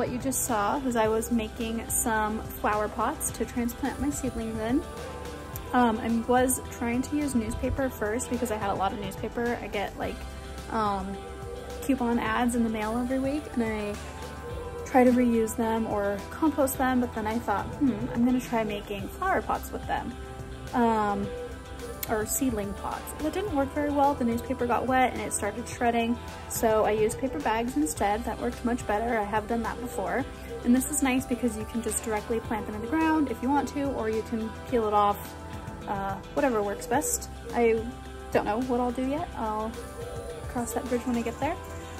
what you just saw was I was making some flower pots to transplant my seedlings in. Um, I was trying to use newspaper first because I had a lot of newspaper. I get like um, coupon ads in the mail every week and I try to reuse them or compost them, but then I thought, hmm, I'm gonna try making flower pots with them. Um, or seedling pots. That didn't work very well. The newspaper got wet and it started shredding. So I used paper bags instead. That worked much better. I have done that before. And this is nice because you can just directly plant them in the ground if you want to, or you can peel it off, uh, whatever works best. I don't know what I'll do yet. I'll cross that bridge when I get there.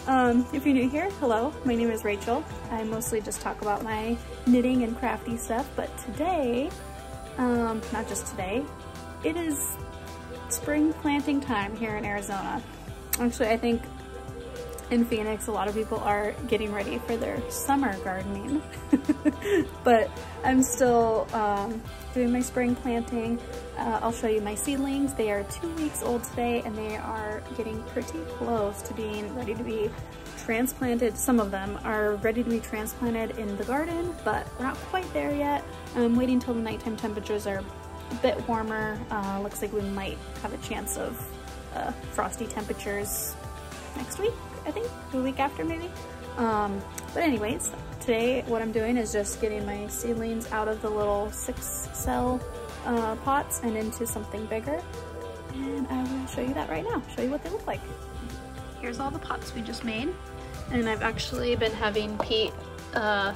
Um, if you're new here, hello, my name is Rachel. I mostly just talk about my knitting and crafty stuff, but today, um, not just today, it is spring planting time here in Arizona. Actually, I think in Phoenix, a lot of people are getting ready for their summer gardening, but I'm still um, doing my spring planting. Uh, I'll show you my seedlings. They are two weeks old today and they are getting pretty close to being ready to be transplanted. Some of them are ready to be transplanted in the garden, but we're not quite there yet. I'm waiting till the nighttime temperatures are bit warmer. Uh, looks like we might have a chance of uh, frosty temperatures next week, I think, the week after maybe. Um, but anyways, today what I'm doing is just getting my seedlings out of the little six cell uh, pots and into something bigger. And I will show you that right now, show you what they look like. Here's all the pots we just made. And I've actually been having Pete uh,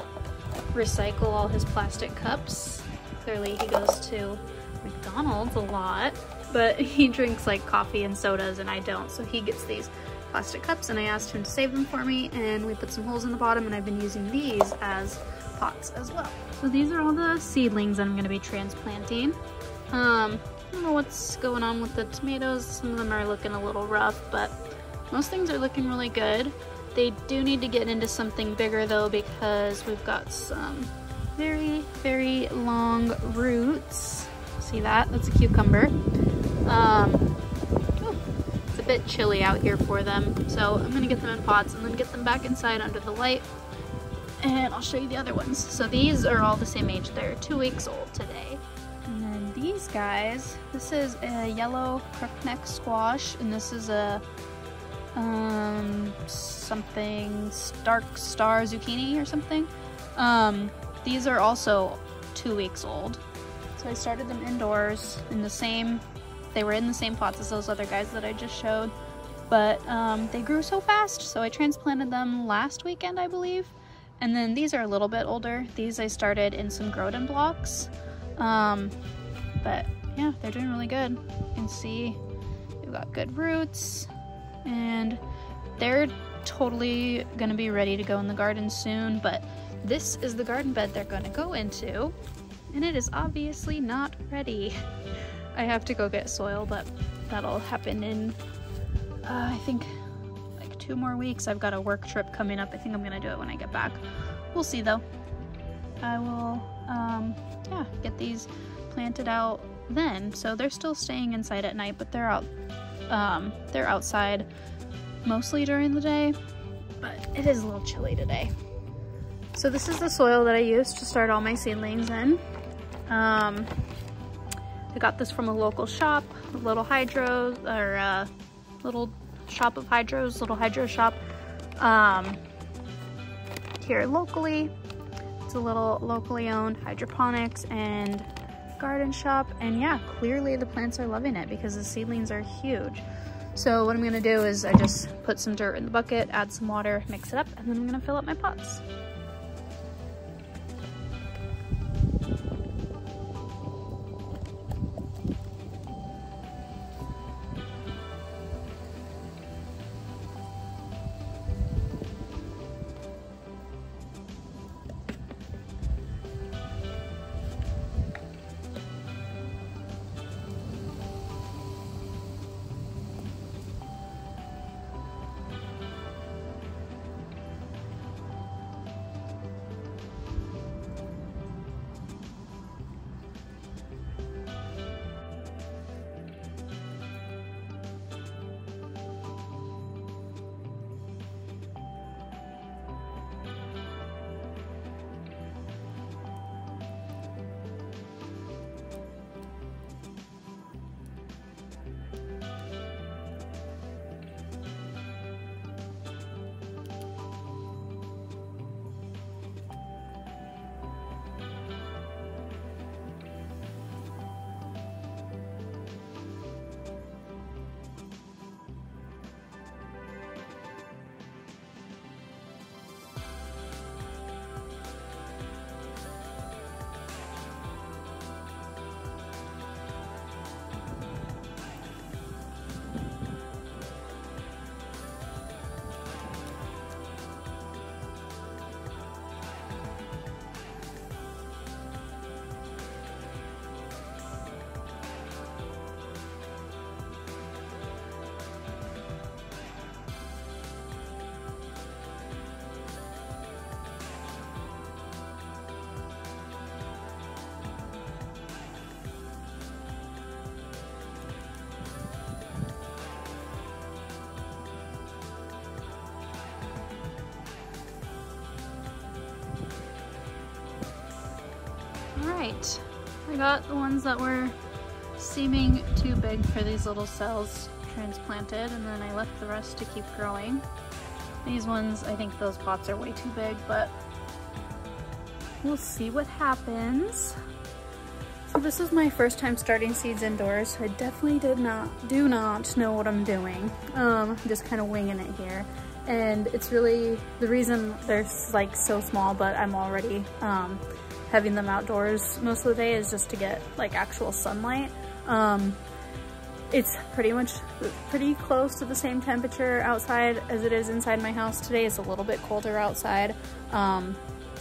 recycle all his plastic cups. Clearly he goes to McDonald's a lot, but he drinks like coffee and sodas and I don't, so he gets these plastic cups and I asked him to save them for me and we put some holes in the bottom and I've been using these as pots as well. So these are all the seedlings that I'm going to be transplanting. Um, I don't know what's going on with the tomatoes. Some of them are looking a little rough, but most things are looking really good. They do need to get into something bigger though because we've got some very, very long roots See that? That's a cucumber. Um, it's a bit chilly out here for them, so I'm gonna get them in pots and then get them back inside under the light and I'll show you the other ones. So these are all the same age. They're two weeks old today. And then these guys, this is a yellow crookneck squash, and this is a um, something Dark Star zucchini or something. Um, these are also two weeks old. So I started them indoors in the same, they were in the same pots as those other guys that I just showed, but um, they grew so fast. So I transplanted them last weekend, I believe. And then these are a little bit older. These I started in some Grodan blocks. Um, but yeah, they're doing really good. You can see they've got good roots and they're totally gonna be ready to go in the garden soon, but this is the garden bed they're gonna go into and it is obviously not ready. I have to go get soil, but that'll happen in, uh, I think, like two more weeks. I've got a work trip coming up. I think I'm gonna do it when I get back. We'll see though. I will, um, yeah, get these planted out then. So they're still staying inside at night, but they're out, um, they're outside mostly during the day, but it is a little chilly today. So this is the soil that I used to start all my seedlings in. Um, I got this from a local shop, little hydro, or a uh, little shop of hydros, little hydro shop um, here locally. It's a little locally owned hydroponics and garden shop. And yeah, clearly the plants are loving it because the seedlings are huge. So what I'm gonna do is I just put some dirt in the bucket, add some water, mix it up, and then I'm gonna fill up my pots. I got the ones that were seeming too big for these little cells transplanted and then I left the rest to keep growing. These ones, I think those pots are way too big, but we'll see what happens. So this is my first time starting seeds indoors. So I definitely did not, do not know what I'm doing. Um, just kind of winging it here. And it's really, the reason they're like so small, but I'm already um, having them outdoors most of the day is just to get like actual sunlight. Um, it's pretty much pretty close to the same temperature outside as it is inside my house today. It's a little bit colder outside, um,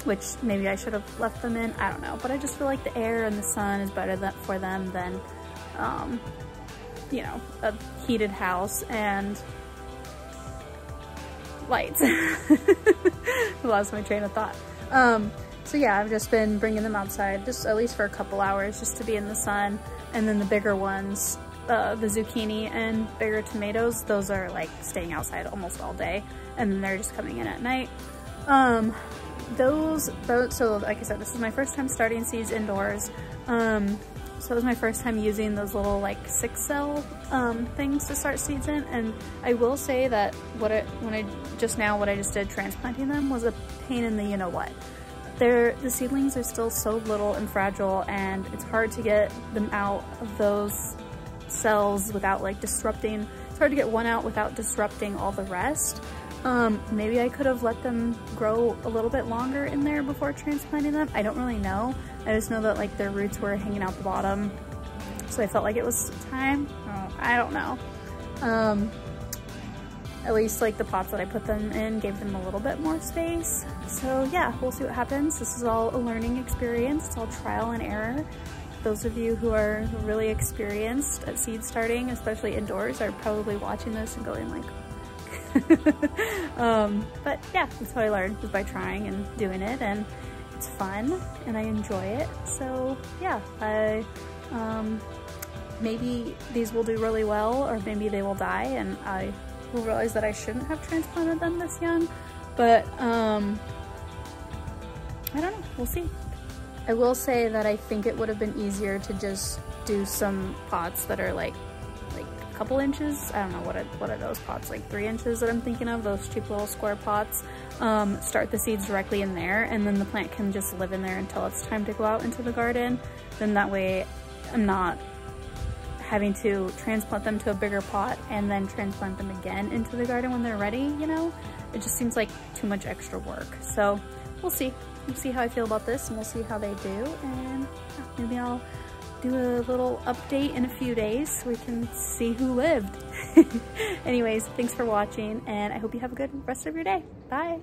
which maybe I should have left them in. I don't know, but I just feel like the air and the sun is better for them than, um, you know, a heated house and lights. Lost my train of thought. Um, so yeah, I've just been bringing them outside just at least for a couple hours just to be in the sun. And then the bigger ones, uh, the zucchini and bigger tomatoes, those are like staying outside almost all day. And they're just coming in at night. Um, those, those, so like I said, this is my first time starting seeds indoors. Um, so it was my first time using those little like six cell um, things to start seeds in. And I will say that what when I, just now what I just did transplanting them was a pain in the you know what. They're, the seedlings are still so little and fragile and it's hard to get them out of those cells without like disrupting, it's hard to get one out without disrupting all the rest. Um, maybe I could have let them grow a little bit longer in there before transplanting them. I don't really know. I just know that like their roots were hanging out the bottom. So I felt like it was time. Oh, I don't know. Um, at least like the pots that I put them in gave them a little bit more space. So yeah, we'll see what happens. This is all a learning experience. It's all trial and error. Those of you who are really experienced at seed starting, especially indoors, are probably watching this and going like, um, but yeah, that's what I learned was by trying and doing it and it's fun and I enjoy it. So yeah, I, um, maybe these will do really well or maybe they will die and I will realize that I shouldn't have transplanted them this young, but um, I don't know, we'll see. I will say that I think it would have been easier to just do some pots that are like like a couple inches. I don't know, what are, what are those pots, like three inches that I'm thinking of, those cheap little square pots. Um, start the seeds directly in there and then the plant can just live in there until it's time to go out into the garden. Then that way I'm not having to transplant them to a bigger pot and then transplant them again into the garden when they're ready, you know? It just seems like too much extra work. So we'll see. We'll see how I feel about this and we'll see how they do and maybe I'll do a little update in a few days so we can see who lived. Anyways, thanks for watching and I hope you have a good rest of your day. Bye.